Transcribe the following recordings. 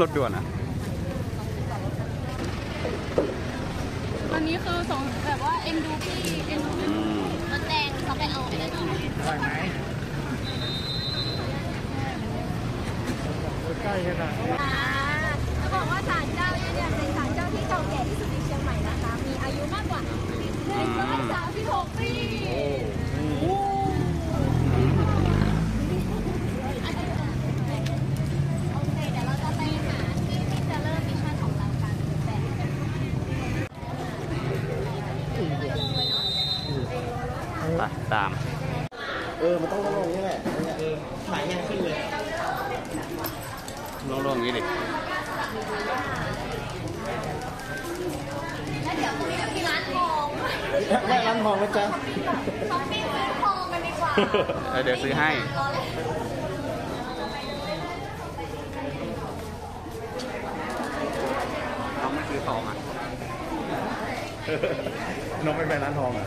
รถด่วนอะอันนี้คือสงแบบว่าเอ็นดูพี่เอ็นดูอืมรถแดงเขาไปเอาไอ้นั่นออกอร่อยไหมใกล้ขนาดนี้จะบอกว่าศาลเจ้าเนี่ยเนี่ยเป็นศาลเจ้าที่เก่าแก่ที่สุดในเชียงใหม่นะคะ มีอายุมากกว่า136ปีโอ้โอเคเดี๋ยวเราจะไปหาที่ที่จะเริ่ม mission ของเรากันแต่ ไป ตาม เออ มันต้องลงอย่างนี้แหละเออถ่ายง่ายขึ้นเลยลงๆอย่างนี้ดิแล้วเดี๋ยวตรงนี้จะมีร้านทองแม่ร้านทองนะจ๊ะช้อปปิ้งซื้อทองกันดีกว่าเออเดี๋ยวซื้อให้ รอเลยน้องไม่ซื้อทองอะ น้องไม่ไปร้านทองอะ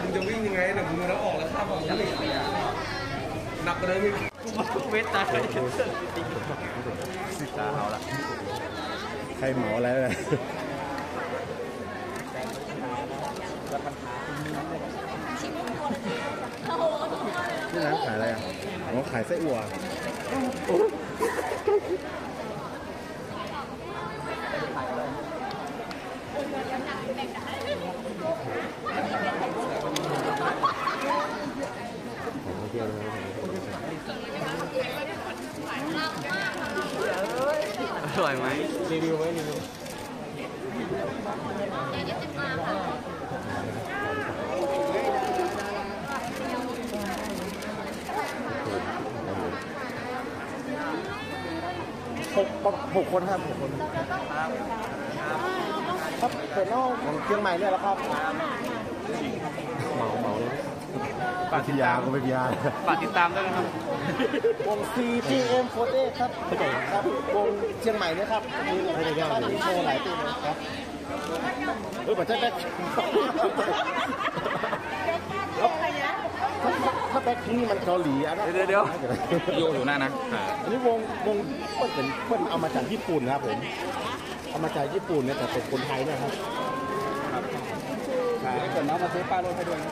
มึงจะวิ่งยังไงเดี๋ยวมึงแล้วออกแล้วข้ามออกจากหนักกว่าเดิมอีกเวทตายตาเอาละใครเหมาอะไรเลยนี่ร้านขายอะไรอะอ๋อขายไส้อั่ว อร่อยไหมรีวิวไหมรีวิวหกหกคนครับหกคนครับเป็นนอกของเชียงใหม่เนี่ยแหละครับเหมาเหมา เลยปาทิยาก็ไม่พิยาฝากติดตามด้วยนะครับ วง CGM 48 ครับครับวงเชียงใหม่เนี่ยครับมีพยายามมีโชว์หลายตีเลยครับเออปัจจัยแบ็คถ้าแบ็คพิงนี่มันเกาหลีอันนั้นเดี๋ยวเดี๋ยวโยอยู่หน้านะอันนี้วงวงเปิ้ลเป็นเปิ้ลเอามาจากญี่ปุ่นนะครับผมเอามาจากญี่ปุ่นเนี่ยแต่เป็นคนไทยเนะครับเกิดน้องมาซื้อป้ารถให้ด้วยนะ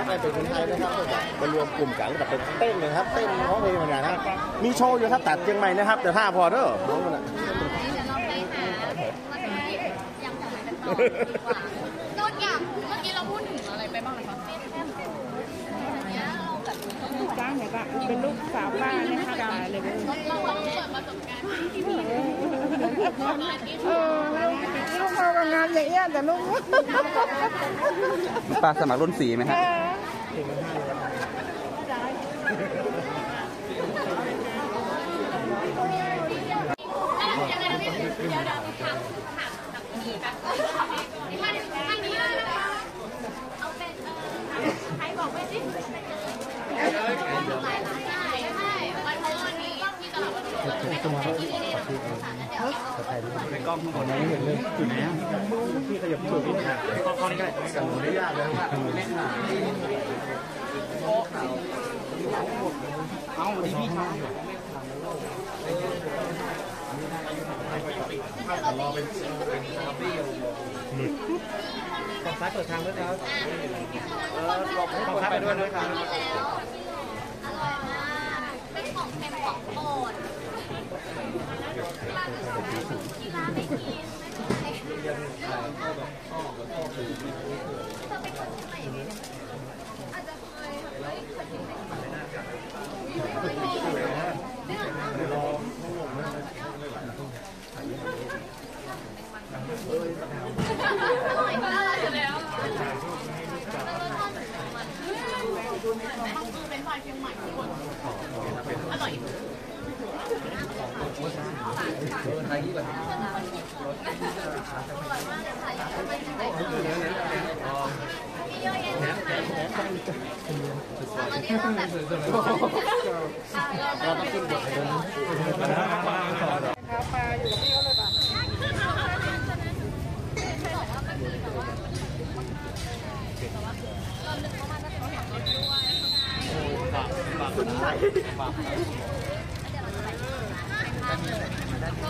ถ้าใครเป็นคนไทยนะครับก็จะมารวมกลุ่มกันแล้วแบบเป็นเต้นเลยครับเต้นร้องเพลงเหมือนกันนะมีโชว์อยู่ครับตัดเชียงใหม่นะครับแต่ถ้าพอเด้อน้องมันอะเดี๋ยวเราไปหาวันนี้ยังของอะไรกันต่อดีกว่านนอยากเมื่อกี้เราพูดถึงอะไรไปบ้างนะคะเนี้ยเราแบบจ้างเนี่ยก็เป็นลูกสาวป้าเนี่ยค่ะจ้าเลยเราเปิดประสบการณ์ที่ดีเออลูกเขาทำงานอย่างเงี้ยแต่ลูกป้าสมัครรุ่นสีไหมฮะยั ในกล้องข้างบนนี้เห็นเลยจุดไหนอะพี่ขยับตัวพี่หน่อยกล้องนี้ก็ได้สั่งหนูได้ยากเลยครับเอาดีพี่ชาย ฝั่งซ้ายเปิดทางด้วยครับบอกให้คนไปด้วยด้วยครับ อร่อยมาก เป็นของเค็มของโปรดร้านที่ร้านไม่กินไม่กินเธอเป็นคนที่ไหนอาจจะเคยเฮ้ยเคยกินไหมไม่เคยกินเนี่ยอร่อยมากแล้วเป็นไฟเชียงใหม่ทุกคนอร่อย มีเยอะแยะมากมาย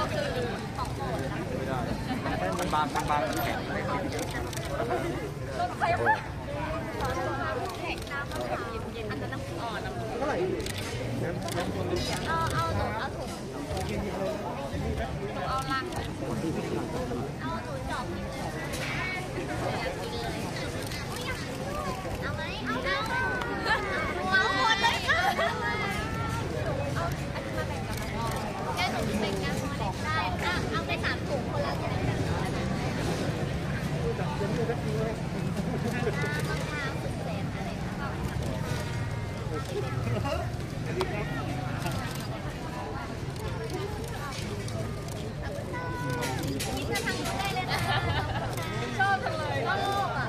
เลยค่ะตอนนี้เราแบบเราต้องมันบทเลยครับาอยู่กับพี่เขาเลยป่ะเราลึกประมาณนั้นมันบางมันบางมันแข็งอันนั้นน้ำอ่อนน้ำเอาเอาหนูเอาถุงเอาลังเอาถุงจอบนิดนึงเอาไหมเอาเอาเอาหมดเลยค่ะเอาอันนี้มาแบ่งกันไหมแค่หนูแบ่งกันพอเล็กได้อะเอาไปสามถุงคนละถุงมะพร้าวสุดแสนอะไรนะ นี่ก็ทำได้เลยนะ ชอบจังเลยก็โลกอะ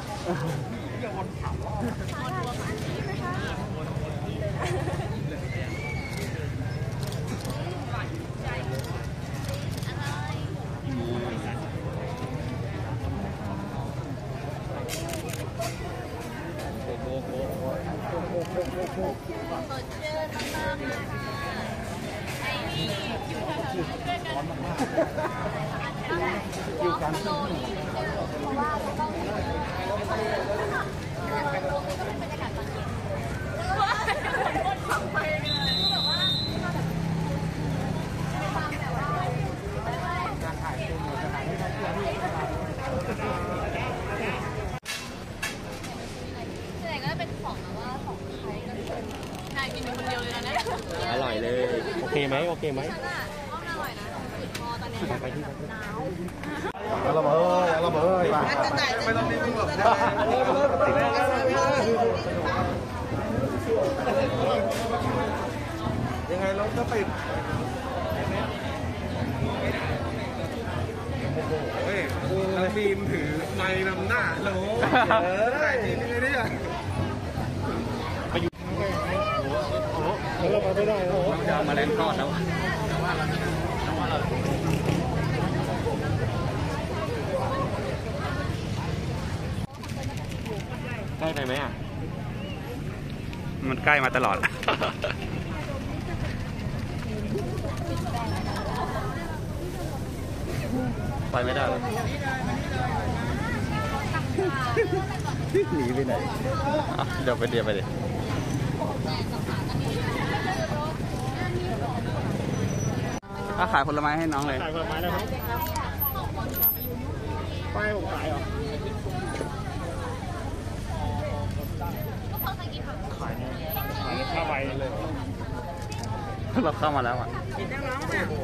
สดชื่นมากๆเลยค่ะไอ้นี่อยู่แถวๆนี้ด้วยกันอยู่กันโลนี้เพราะว่าเราต้องรวมนี้ก็เป็นบรรยากาศตอนเย็นคนขับไปเลยแบบว่าความแบบว่าส่วนใหญ่ก็จะเป็นของแบบว่าของไทยก็คือนายกินคนเดียวเลยนะเนี่ย อร่อยเลย โอเค ไหมโอเคไหม ฉันอะห้องอร่อยนะติดคอตอนนี้หนาว เอาละเบยเอาละเบยมา ไม่ต้องรีบวิ่งหรอกยังไงรถก็ติดโอ้ยแล้วบีมถือไม้นำหน้าโหลเออได้จริงเลยเนี่ย เราไปไม่ได้โอ้ จะเอามาเล่นทอดแล้ว ใกล้ ไปไหมอะ มันใกล้มาตลอด ไปไม่ได้เลยหนีไปไหนอะเดี๋ยวไปเดี๋ยวไปดิถ้าขายผลไม้ให้น้องเลย ขายผลไม้นะครับป้ายผมขายเหรอ ขายเนี่ย ค่าใบเลยเราเข้ามาแล้วอะ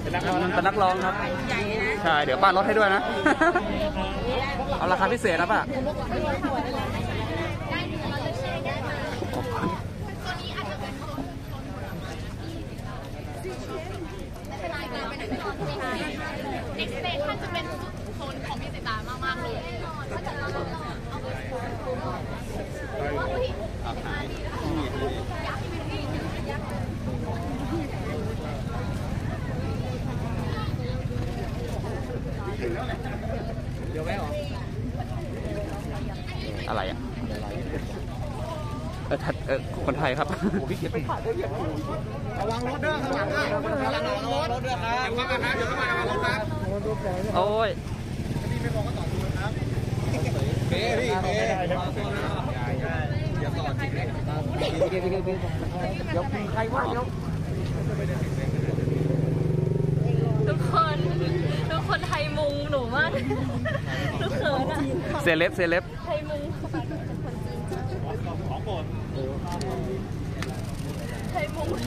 เป็นนักร้องเป็นนักร้องครับ ใช่ เดี๋ยวป้าลดให้ด้วยนะ เอาราคาพิเศษนะป้าได้เนื้อเราจะแชร์ได้มาตัวนี้อาจจะเป็นโซนโซนผลไม้ไม่เป็นไรกันเป็นโซนใช่ next stage ถ้าจะเป็นโซนของพิเศษตามากๆเลยถ้าจะเราเอาไปอุ้ยอยากให้เป็นพี่อยาก อะไรอะเออทัดเออ คนไทยครับพี่เกียรติระวังรถด้วยข้างหลังด้วยระวังรถด้วยครับเดี๋ยวเข้ามาครับเดี๋ยวเข้ามาระวังรถครับโอ้ยพี่ไม่มองก็ต่อดูนะครับเป้พี่เป้เดี๋ยวต่อจริงเลยเดี๋ยวใครว่าเดี๋ยวทุกคนทุกคนไทยมุงหนูมากทุกเขินอะเซเลบเซเลบ ไทยมุงไท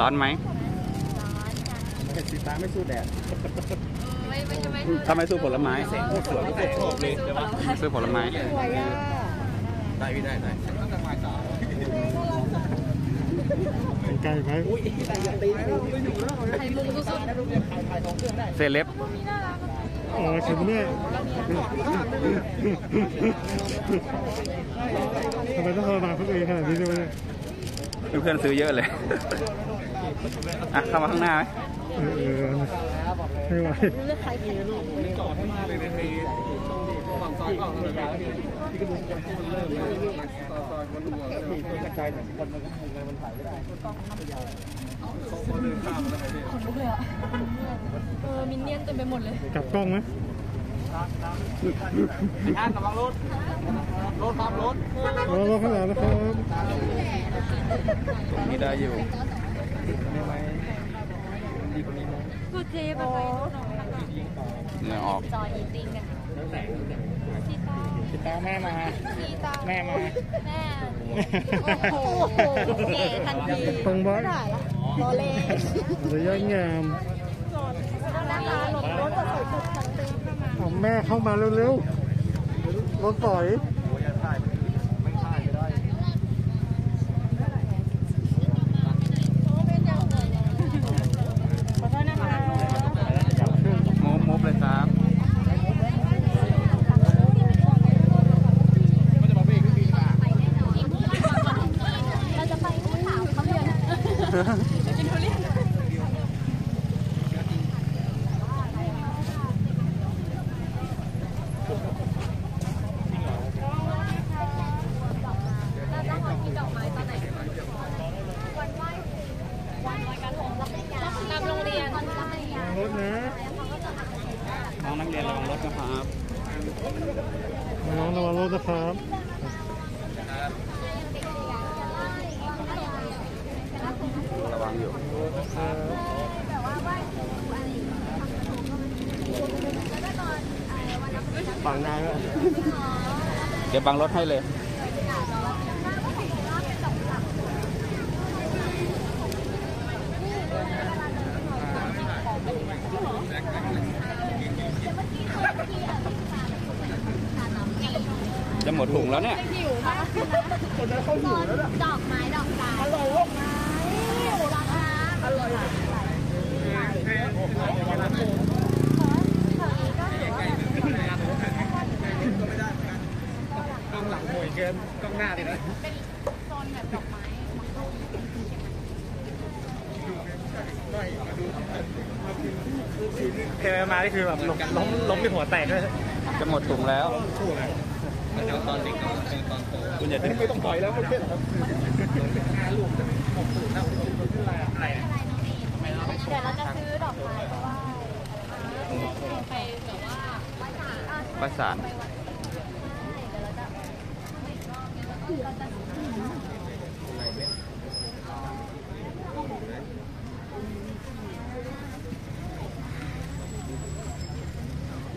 ร้อนไหมสีตาไม่สู้แดด ไม่ไม่ไม่ถ้าไม่สู้ผลไม้สวยก็ชอบเลยใช่ปะซื้อผลไม้ได้พี่ได้ได้ไกลไหมเซเลบอ๋อเข็มเนี่ยทำไมต้องทรมานคนอื่นขนาดนี้ด้วยเนี่ยเพื่อนๆซื้อเยอะเลย อะเข้ามาข้างหน้าไหมเออเออไม่ไหวเออมินเนี่ยนเต็มไปหมดเลย กลับกล้องไหมอ่านกำลังรถ รถครับรถรอรอข้างหลังนะครับตรงนี้ได้อยู่ กูเทปอะไรเหงื่อออกจอยอีติ้งกันชีตาติดตามแม่มาชีตาแม่มาแม่โอ้โหเก๋ทันทีตรงบ้านรอเล่ระยะงามนะคะหลบรถก็ใส่ชุดทันเต็มเข้ามาเอาแม่เข้ามาเร็วๆรถปล่อย ขอโทษนะคะ มูฟมูฟเลยครับ เราจะไปที่ถามเขาเรียนกินทุเรียน เราจะหาที่ดอกไม้ตอนไหนวันไหว้วันลอยกระทงรับปริญญาตามโรงเรียนรับปริญญาร ถนะ น้องนักเรียนระวังรถนะครับ น้องระวังรถนะครับ ระวังอยู่ แบบว่าไหว้ครูอะไรอย่างเงี้ยแล้วก็ตอนเอ่อวันรั บปริญญาฝั่งนายก็เดี๋ยวบังรถให้เลย จะหมดถุงแล้วเนี่ย หิวมากคนนั้นเขาหิวแล้วดอกไม้ดอกจานอร่อยลูกไม้ราคาอร่อยโซนแบบดอกไม้ เคยมานี่ คือแบบล้มล้มล้มในหัวแตกเลยจะหมดถุงแล้วคุณอย่าไม่ต้องปล่อยแล้วไม่เป็นเดี๋ยวเราจะซื้อดอกไม้เพราะว่าไปแบบว่าไหว้ศาลอะประสาน เดี๋ยวเราจะเราจะ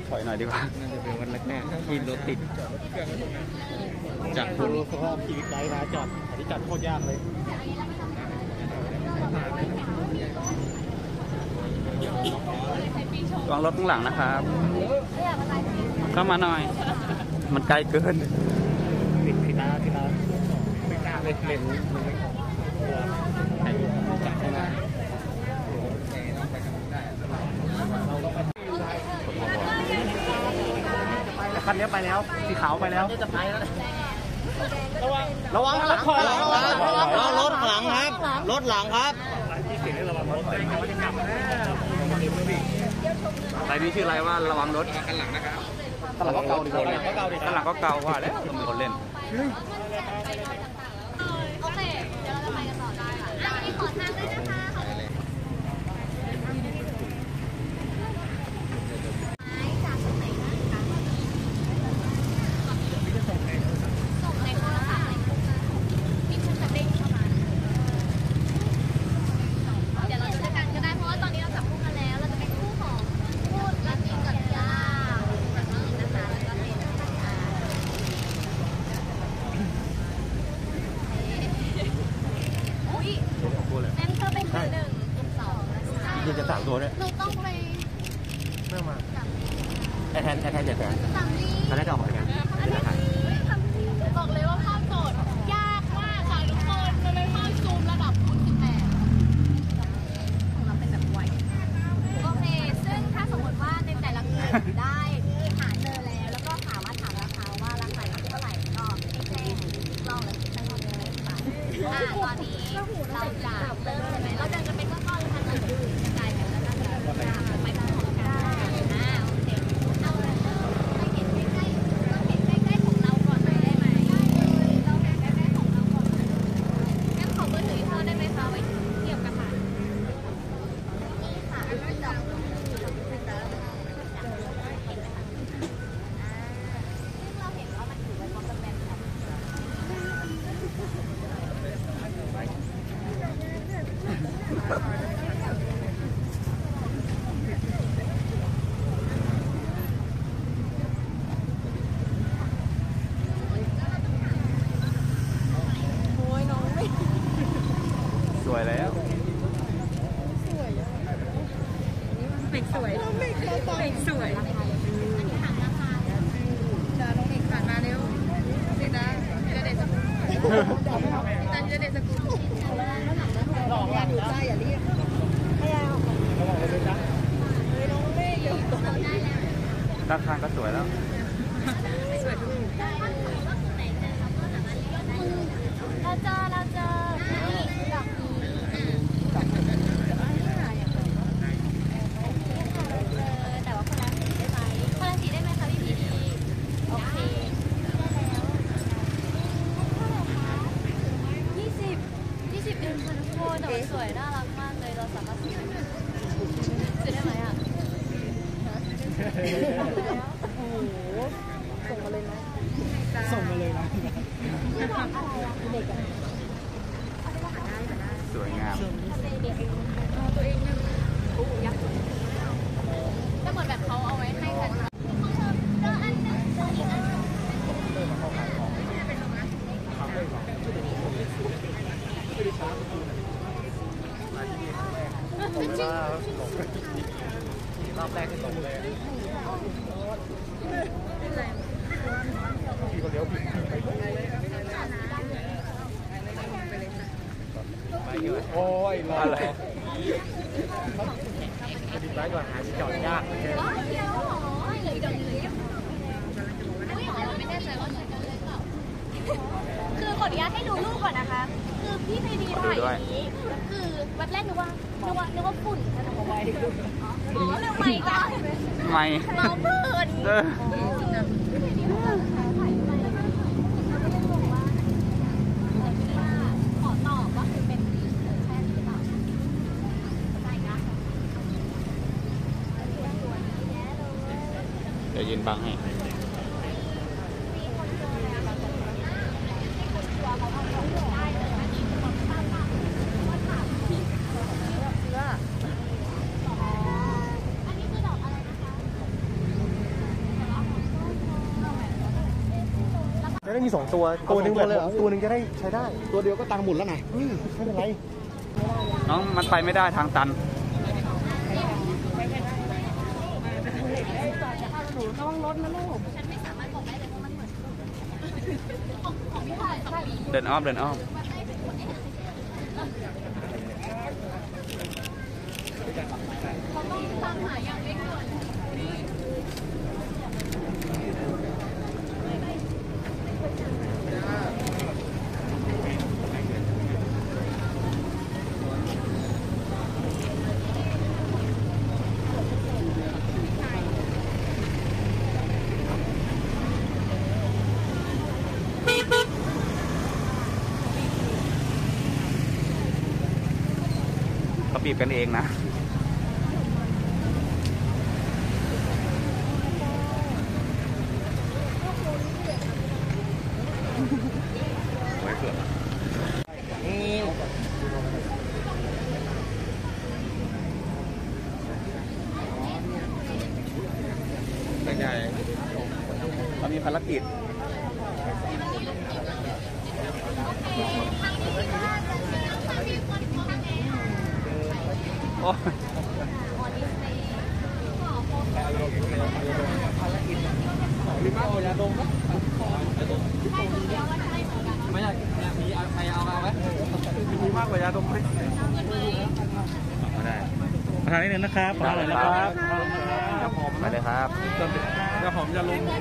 ถอยห น่อยดีกว่า น่าจะเป็นวันแรกๆที่รถติด จากคุณสภาพขี่ไกลมาจอดอันนี้จอดโคตรยากเลยระวังรถข้างหลังนะครับไม่อยากอะไรเข้ามาหน่อย มันไกลเกินติดขีตาขีตาไม่กล้าเลยเล่นมันไม่กลัวใครจับเข้ามา คันนี้ ไปแล้ว สีขาวไปแล้ว จะไปแล้ว ระวังระวังระวังระวังระวังรถหลังครับ รถหลังครับที่เสียงนี่ระวังรถเต็มเขาจะกลับนะอะไรนี่ชื่ออะไรว่าระวังรถกันหลังนะครับกันหลังก็เกาดิกันหลังก็เกาดิข้างหลังก็เกาว่าแล้วมีคนเล่น โอเค เดี๋ยวเราจะไปกันต่อได้ค่ะอันนี้ขอทางด้วยนะคะขอบคุณไม้จากตรงไหนนะคะส่งในโทรศัพท์ในคุกนะมีคุกจะเด้งเข้ามา เดี๋ยวเราจะด้วยกันก็ได้เพราะว่าตอนนี้เราจับคู่กันแล้ว เราจะเป็นคู่ของพูดและมีกับยาแบบนี้นะคะแล้วก็เป็นอ่าอุ้ยแม่งเธอเป็นคือหนึ่งสองนะคะ ยืนจะสามตัวเนี่ย หนูต้องไป ไม่มา ไอแทนไอแทนเด็ดแสนสามนี้ตอนแรกจะออกเหมือนกันอันนี้บอกเลยว่าภาพโจทย์ยากมากค่ะทุกคนมันเป็นภาพซูมระดับโค สวยแล้ว เราเจอเราเจอนี่ดอกนี้แต่ว่าคนละสีได้ไหมคนละสีได้ไหมคะพี่พีดีโอเคยี่สิบยี่สิบเองค่ะทุกคน แต่มันสวยน่ารักมากเลยเราสามารถซื้อซื้ได้ไหมอะโอ้โหส่งมาเลยนะส่งมาเลยนะวยงาม ก็เหมือนแบบเขาเอาไว้ให้กันเจออันนึงเจออีกอันนึง รอบแรกที่ตรงเลยโอ้ยรอ อะไร ดิบไว้ก่อนหาที่จอดยาก อ๋อเดียวเหรอเหลืออีกดอกหนึงอุ้ยเราไม่แน่ใจว่าเหมือนกันเลยเปล่าคือขออ นุญาตให้ดูรูปก่อนนะคะ คือพี่ไพดีถ่ายอย่างนี้คือวัดแรกนึกว่านึกว่านึกว่าฝุ่นนะแต่ว่าไวอ๋อเรื่องใหม่จ้ะไม่เมาเพื่อนเพื่อนะเดี๋ยวยืนบังให้ อันนี้คือดอกอะไรนะคะ จะได้ มีสองตัว ตัวหนึ่งแบบตัวหนึ่งจะได้ใช้ได้ ตัวเดียวก็ตังค์หมุนแล้วนะอืมไม่เป็นไร น้องมันไปไม่ได้ทางตันฉันไม่สามารถบอกได้เลยว่ามันเหมือนของของพี่พลอยสองปีเดินอ้อมเดินอ้อม เขาต้องตามหาอย่างเร่งด่วน เขาบีบ กันเองนะไว้เผื่อเป็นไงเรามีภารกิจ โอ้ ลิมาโอยาดมไม่อยากมีใครเอามาไหม มีมากกว่ายาดมไหมมาได้มาทาง นี้นึงนะครับขอหน่อยนะครับครับผมไปเลยครับเดี๋ยวผมจะลงหน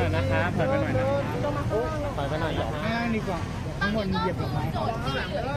่อยนะครับถอยไปหน่อยนะไปไปหน่อยนะข้างดีกว่าข้างบนเหยียบดอกไม้โจทย์ที่ใช่ไหม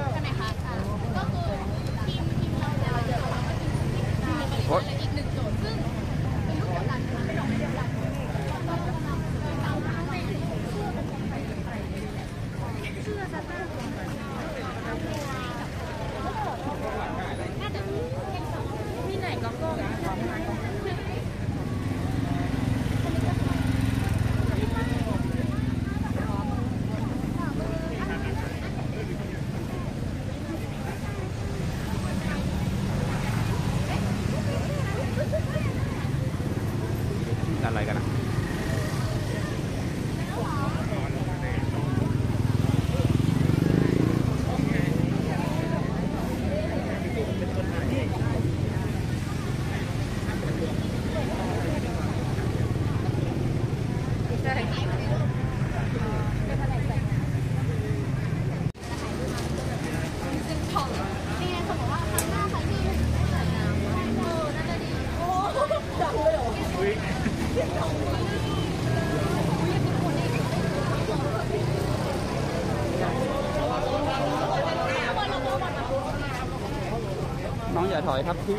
น้องอย่าถอยครับพี่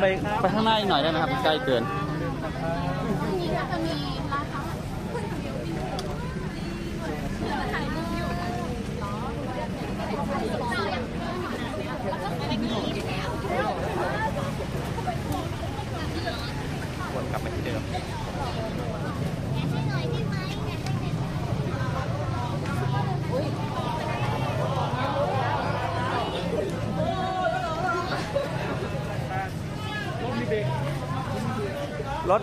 ไปไปข้างหน้าอีกหน่อยได้ไหมครับ ใกล้เกิน พรงนี้ก็จะมี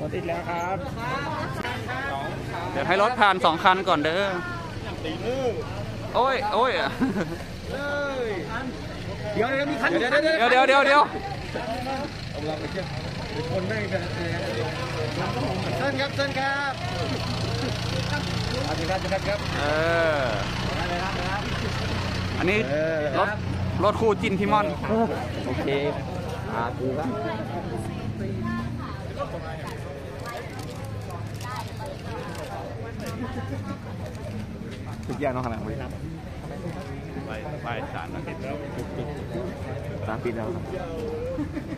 รถติดแล้วครับเดี๋ยวให้รถผ่านสองคันก่อนเด้อโอ้ยโอ้ยเดี๋ยวเดี๋ยวมีคันเดี๋ยวเดี๋ยวเดี๋ยวเดี๋ยวเชิญครับเชิญครับเอาสิครับสิครับครับเอออันนี้รถรถคู่จินพี่ม่อน โอเคอากูครับทุกอย่างน้องขนาดนี้ไปไปสารอาทิตย์แล้วร้านปิดแล้วครับ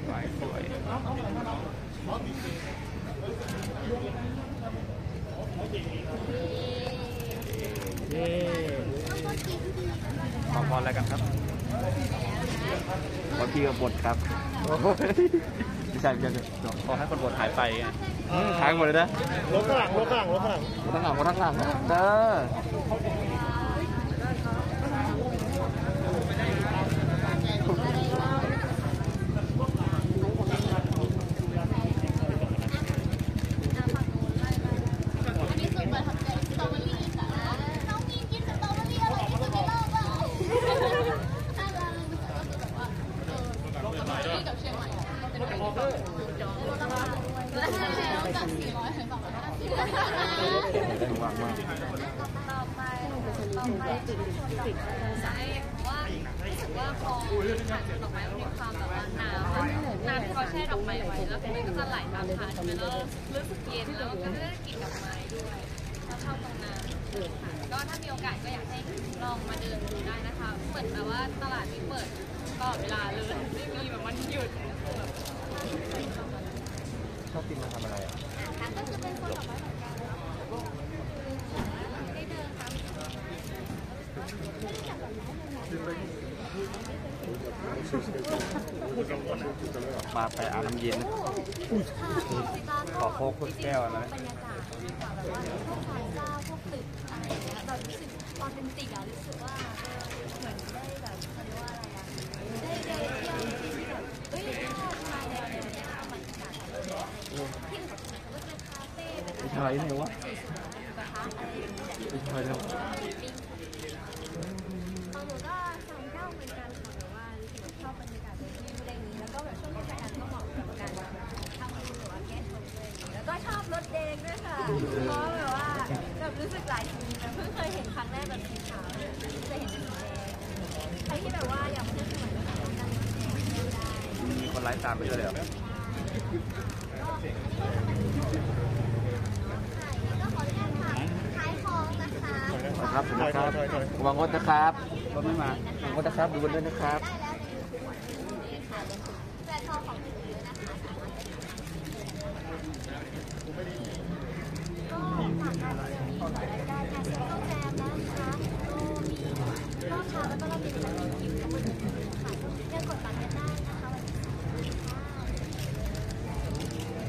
ไปสวยขอพรอะไรกันครับ วันพี่ก็บดครับไม่ใช่ไม่ใช่ขอให้คนบวชหายไปไงค้างหมดเลยนะรถข้างหลังรถข้างหลังรถข้างหลังหมดทั้งหลังหมดทั้งหลังเด้อ อันนี้คือประทับใจสตรอเบอรี่ค่ะน้องมีกินสตรอเบอรี่อร่อยที่สุดในโลกอะน่ารักแบบว่าเออสตรอเบอรี่กับเชียงใหม่เป็น แล้วจากสี่ร้อยถึงสองร้อยห้าสิบวางมากต่อไปต่อไปใช่ว่ารู้สึกว่าพอผ่านดอกไม้มันมีความแบบว่าน้ำน้ำที่เขาแช่ดอกไม้ไว้แล้วมันก็จะไหลตามทานมันก็รู้สึกเย็นแล้วมันก็ได้กลิ่นดอกไม้ด้วยเราชอบตรงนั้นก็ถ้ามีโอกาสก็อยากให้ลองมาเดินดูได้นะคะเหมือนแบบว่าตลาดนี้เปิดตลอดเวลาเลยไม่มีแบบวันหยุดแบบ ชอบกินมาทำอะไรอะ ก็จะเป็นคนดอกไม้เหมือนกันได้เดินค่ะ มาไปอาบน้ำเย็น ขอโค้กแก้วอะไรบรรยากาศค่ะแบบว่าพวกศาลเจ้าพวกตึกอะไรอย่างเงี้ยแบบรู้สึกออเทนติกอะรู้สึกว่าเออเหมือนได้แบบเขาเรียกว่าอะไรอะได้เดินเที่ยวที่แบบเอ้ยชอบมาแนวแนวเนี้ยบรรยากาศอะไรอย่างเงี้ยที่อื่นก็จะเป็นคาเฟ่เป็นไม่ใช่ไหนวะกระทะอะไรอย่างเงี้ย วางงดนะครับรถไม่มาวางงดนะครับ ดูบนด้วยนะครับ ได้แล้วแต่ชอบของถึงเยอะนะคะสามารถไปทานก็ฝากได้เลยมีรายได้ทางโซเชียลแจมนะคะโอ้มีรอบเช้าแล้วก็รอบเย็นจะมีคิวทั้งหมดหนึ่งคืนค่ะยังกดบัตรกันได้นะคะวันที่สามค่ะ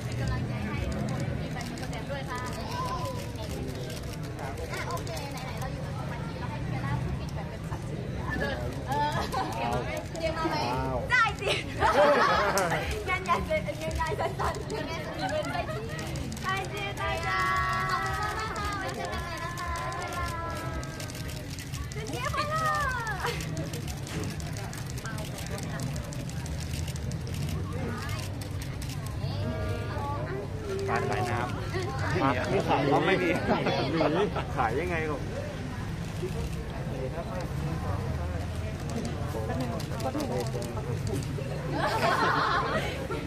เป็นกำลังใจให้ทุกคนที่มีบัตรโซเชียลแจมด้วยค่ะอะโอเคไหนๆเราอยู่กันสองนาทีเราให้เคียร่าพูดปิดแบบเป็นภาษาจีนเออเออเดี๋ยวไม่ มีอะ มีขาย เขาไม่มี ขายยังไงลูก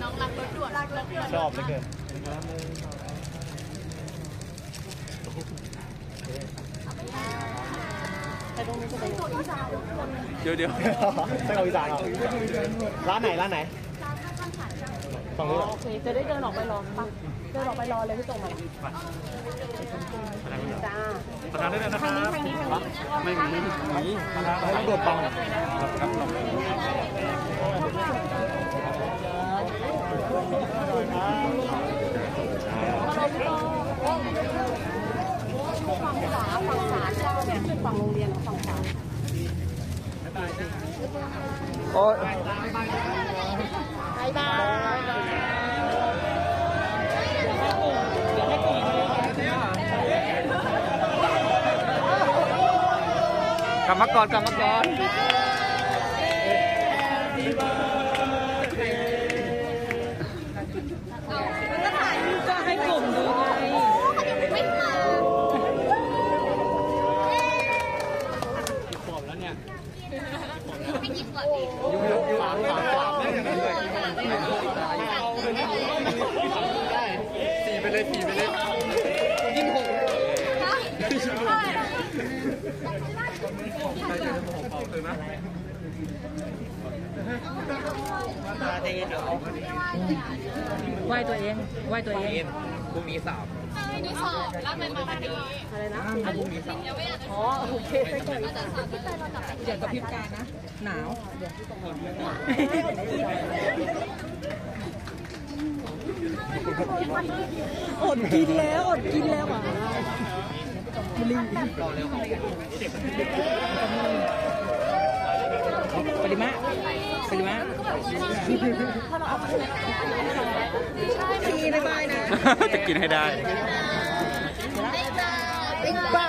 น้องรักรถด่วนรักรถด่วนชอบเหลือเกินเดี๋ยวเดี๋ยวใช่เขาอีสานเหรอร้านไหนร้านไหนฝั่งนี้เหรอ โอเค จะได้เดินออกไปรอปะเดินออกไปรอเลยที่ตรงไหนจ้า ประธานได้เลยนะครับทางนี้ทางนี้ไม่มีไม่มีประธานให้โดดบังครับลองฝั่งขวาฝั่งขวาเจ้าเนี่ยฝั่งโรงเรียนฝั่งขวาโอ้ยบายบาย กลับมาก่อนกลับมาก่อน ก็ให้กลุ่มดูไง ไม่มาไม่กินก่อนดิ สามสามสาม สี่ไปเลยสี่ไปเลย ไหวตัวเองไหวตัวเอง พรุ่งนี้สาม ไม่ได้สอบแล้วมันมาวันนี้ อะไรนะ พรุ่งนี้สาม ยังไม่อยากจะ อ๋อโอเค เราจะสอบที่ใจเรา จับเดี๋ยวกับพริบตานะ หนาวอดกินแล้วอดกินแล้วอะลิงปริมาปริมามีบายบายนะ จะกินให้ได้ บิ๊กบ้า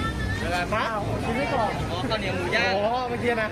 เวลามากินไม่ก่อนอ๋อข้าวเหนียวหมูย่าง อ๋อเมื่อกี้นะ